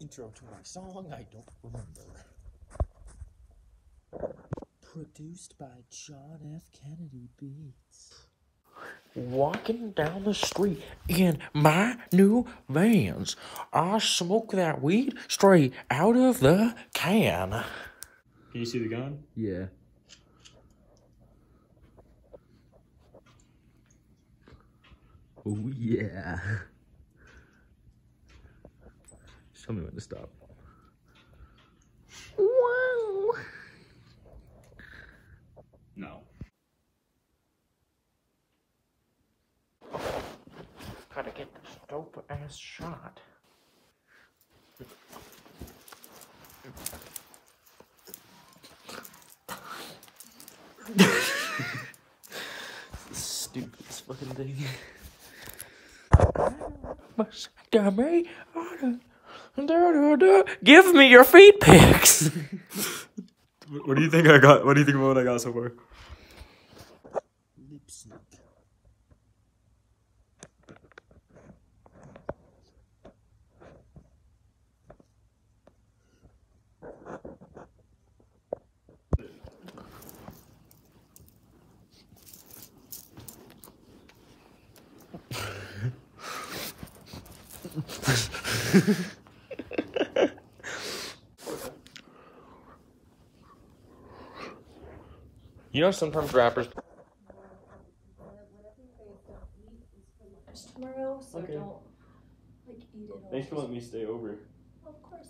intro to my song, I don't remember. Produced by John F. Kennedy Beats. Walking down the street in my new vans, I smoke that weed straight out of the can. Can you see the gun? Yeah. Oh yeah. Just tell me when to stop. Wow. No. Gotta get this dope ass shot. Stupidest fucking thing. Give me your feet pics. What do you think I got? What do you think about what I got so far? Lip sync. You know, sometimes rappers. tomorrow, so okay. don't like eat it. All. Thanks for letting me stay over. Of course.